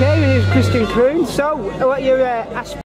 Okay, my is Christian Croon. So, what are your uh, aspirations?